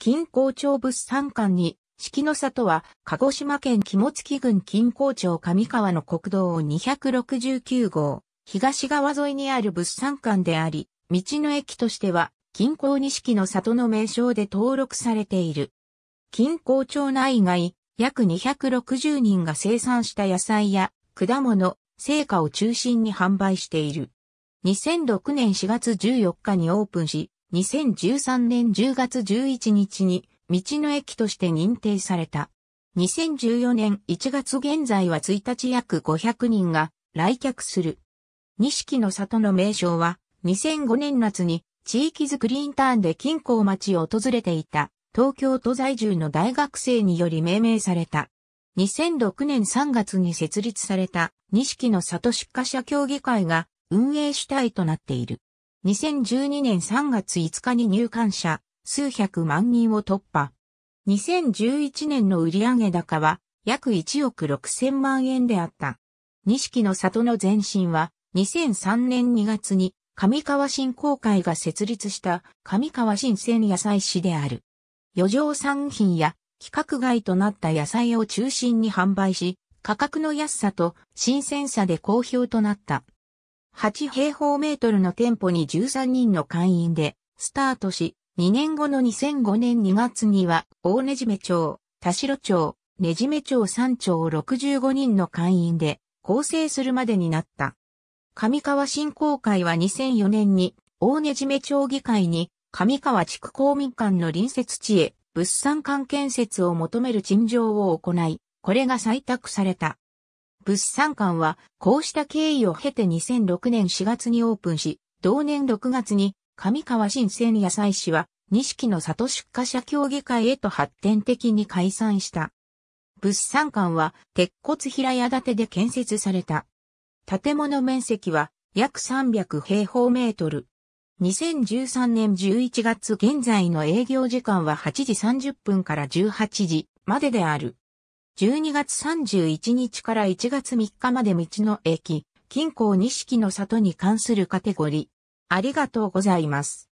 金光町物産館に、四季の里は、鹿児島県肝付郡金光町上川の国道269号、東側沿いにある物産館であり、道の駅としては、金光錦の里の名称で登録されている。金光町内外、約260人が生産した野菜や果物、成果を中心に販売している。2006年4月14日にオープンし、2013年10月11日に道の駅として認定された。2014年1月現在は1日約500人が来客する。錦の里の名称は2005年夏に地域づくりインターンで金港町を訪れていた東京都在住の大学生により命名された。2006年3月に設立された錦の里出荷者協議会が運営主体となっている。2012年3月5日に入館者数百万人を突破。2011年の売上高は約1億6千万円であった。錦の里の前身は2003年2月に上川振興会が設立した上川新鮮野菜市である。余剰産品や規格外となった野菜を中心に販売し、価格の安さと新鮮さで好評となった。8平方メートルの店舗に13人の会員でスタートし、2年後の2005年2月には、大根締町、田代町、ねじめ町3町65人の会員で構成するまでになった。上川振興会は2004年に、大根締町議会に、上川地区公民館の隣接地へ、物産館建設を求める陳情を行い、これが採択された。物産館は、こうした経緯を経て2006年4月にオープンし、同年6月に上川新鮮野菜市は、錦の里出荷者協議会へと発展的に解散した。物産館は鉄骨平屋建てで建設された。建物面積は約300平方メートル。2013年11月現在の営業時間は8時30分から18時までである。12月31日から1月3日まで道の駅、近郊錦の里に関するカテゴリー。ありがとうございます。